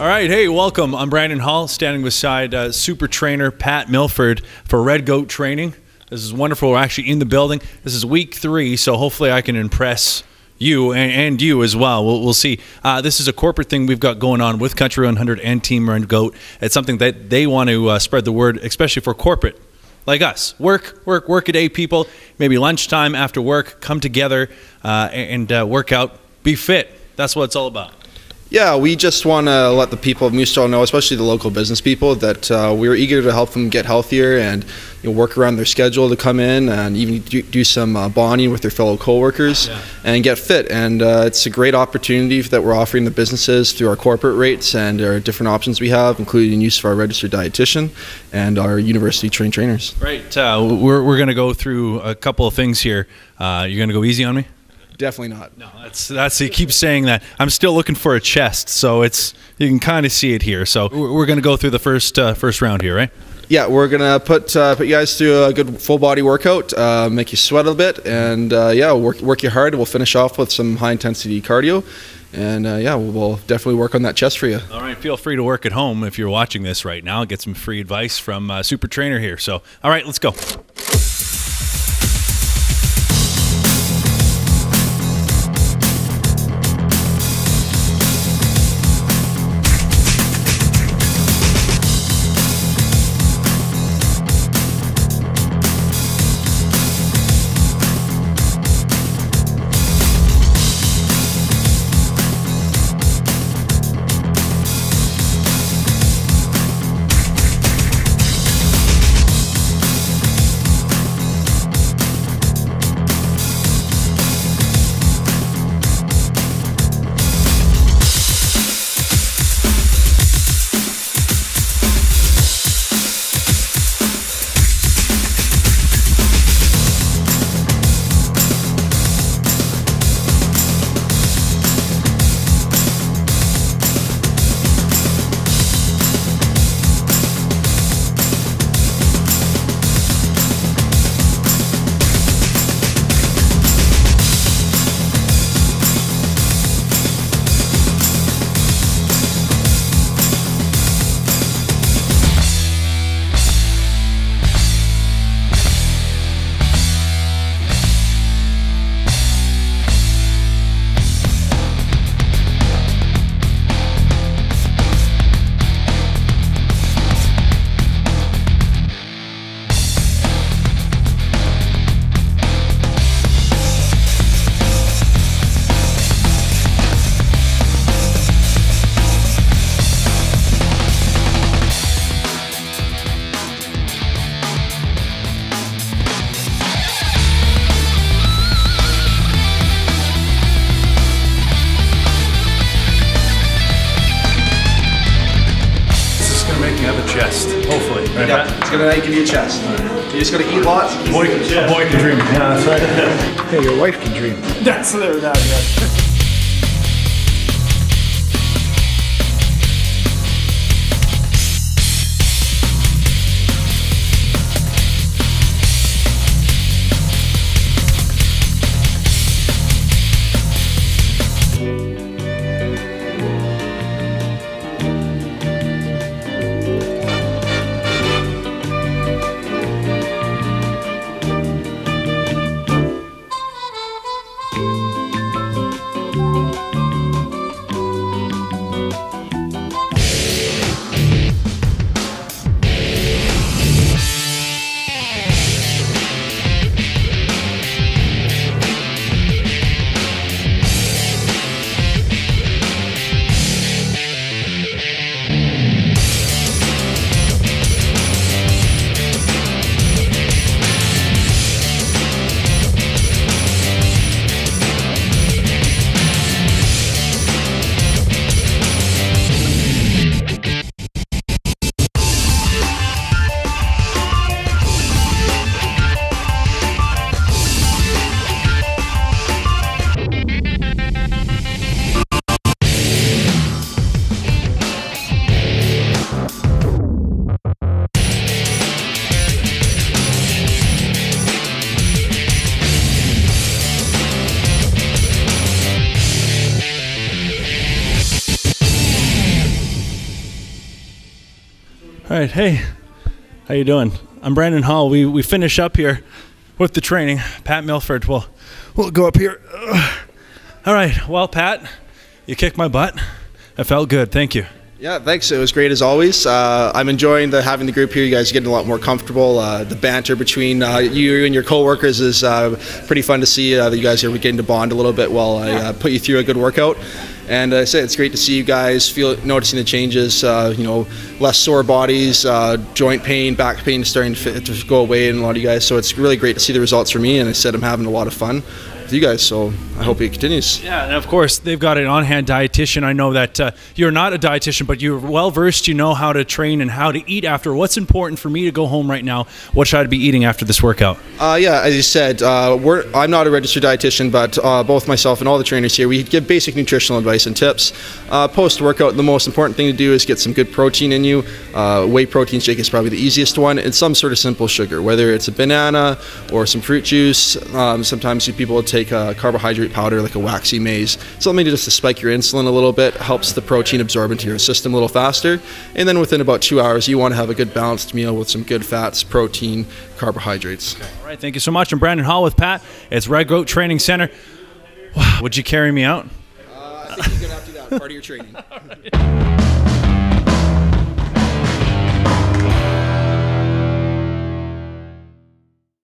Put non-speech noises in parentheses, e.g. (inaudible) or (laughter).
All right, hey, welcome. I'm Brandon Hall, standing beside uh, super trainer Pat Milford for Red Goat Training. This is wonderful. We're actually in the building. This is week three, so hopefully I can impress you and, and you as well. We'll, we'll see. Uh, this is a corporate thing we've got going on with Country 100 and Team Red Goat. It's something that they want to uh, spread the word, especially for corporate like us. Work, work, work a day, people. Maybe lunchtime after work, come together uh, and uh, work out, be fit. That's what it's all about. Yeah, we just want to let the people of Moose Jaw know, especially the local business people, that uh, we're eager to help them get healthier and you know, work around their schedule to come in and even do, do some uh, bonding with their fellow coworkers Yeah. and get fit. And uh, it's a great opportunity that we're offering the businesses through our corporate rates and our different options we have, including use of our registered dietitian and our university trained trainers. Right. Uh, we're we're going to go through a couple of things here. Uh, you're going to go easy on me? Definitely not. No, that's that's he keeps saying that. I'm still looking for a chest, so it's you can kind of see it here. So we're, going to go through the first uh, first round here, right? Yeah, we're gonna put uh, put you guys through a good full body workout, uh, make you sweat a little bit, and uh, yeah, work work you hard. We'll finish off with some high intensity cardio, and uh, yeah, we'll, we'll definitely work on that chest for you. All right. Feel free to work at home if you're watching this right now. Get some free advice from uh, Super Trainer here. So all right, let's go. Make you have a chest, hopefully. Right, Yeah, it's gonna give you a chest. You just gotta eat lots. Boy, a boy can dream. Yeah, that's right. (laughs) Hey, your wife can dream. That's there, that, yeah. All right, hey, how you doing? I'm Brandon Hall. We we finish up here with the training. Pat Milford will will go up here. Ugh. All right, well, Pat, you kicked my butt. It felt good. Thank you. Yeah, thanks. It was great as always. Uh, I'm enjoying the having the group here. You guys are getting a lot more comfortable. Uh, the banter between uh, you and your coworkers is uh, pretty fun to see. Uh, that you guys are getting to bond a little bit while I uh, put you through a good workout. And I say it's great to see you guys feel noticing the changes. Uh, you know, less sore bodies, uh, joint pain, back pain is starting to, fit, to go away in a lot of you guys. So it's really great to see the results for me. And I said I'm having a lot of fun with you guys. So I hope it continues. Yeah, and of course they've got an on-hand dietitian. I know that uh, you're not a dietitian, but you're well versed. You know how to train and how to eat after. What's important for me to go home right now? What should I be eating after this workout? Uh, yeah, as you said, uh, I'm not a registered dietitian, but uh, both myself and all the trainers here, we give basic nutritional advice and tips. Uh, post-workout, the most important thing to do is get some good protein in you. Uh, whey protein shake is probably the easiest one, and some sort of simple sugar, whether it's a banana or some fruit juice. Um, sometimes people will take a carbohydrate powder like a waxy maize, something just to spike your insulin a little bit, helps the protein absorb into your system a little faster. And then within about two hours, you want to have a good balanced meal with some good fats, protein, carbohydrates. All right, thank you so much. I'm Brandon Hall with Pat. It's Red Goat Training Center. Would you carry me out? Uh, I think you're going to have to do that part of your training. (laughs)